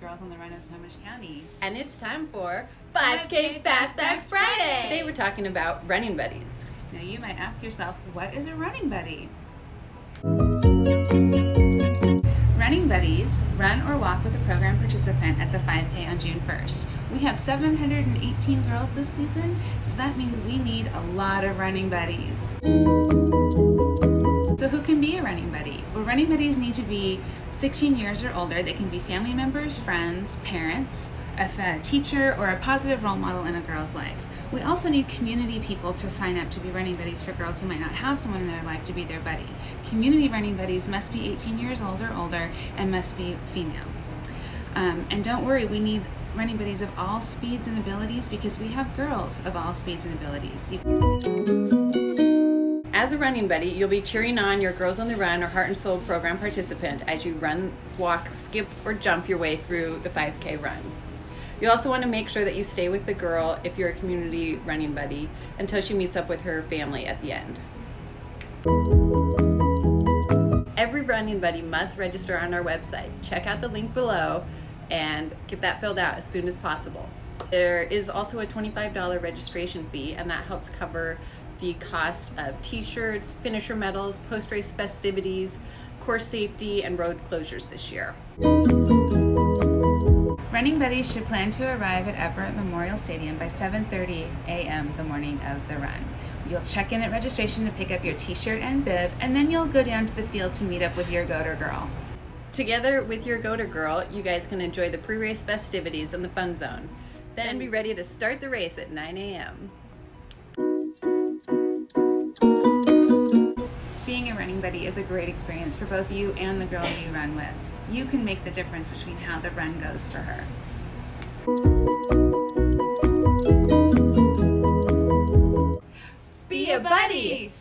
Girls on the Run of Snohomish County. And it's time for 5K Fast Facts Friday. Today we're talking about running buddies. Now you might ask yourself, what is a running buddy? Running buddies run or walk with a program participant at the 5K on June 1st. We have 718 girls this season, so that means we need a lot of running buddies. So who can be a running buddy? Well, running buddies need to be 16 years or older. They can be family members, friends, parents, a teacher, or a positive role model in a girl's life. We also need community people to sign up to be running buddies for girls who might not have someone in their life to be their buddy. Community running buddies must be 18 years old or older and must be female. Um, and don't worry, we need running buddies of all speeds and abilities because we have girls of all speeds and abilities. You as a running buddy, you'll be cheering on your Girls on the Run or Heart and Soul program participant as you run, walk, skip, or jump your way through the 5K run. You also want to make sure that you stay with the girl if you're a community running buddy until she meets up with her family at the end. Every running buddy must register on our website. Check out the link below and get that filled out as soon as possible. There is also a $25 registration fee and that helps cover the cost of t-shirts, finisher medals, post-race festivities, course safety, and road closures this year. Running buddies should plan to arrive at Everett Memorial Stadium by 7.30 a.m. the morning of the run. You'll check in at registration to pick up your t-shirt and bib, and then you'll go down to the field to meet up with your GOTR girl. Together with your GOTR girl, you guys can enjoy the pre-race festivities in the fun zone. Then be ready to start the race at 9 a.m. Is a great experience for both you and the girl you run with. You can make the difference between how the run goes for her. Be a buddy!